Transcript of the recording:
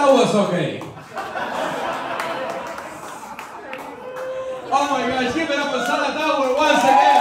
That was okay. Oh my gosh, give it up for Salad Hour once again.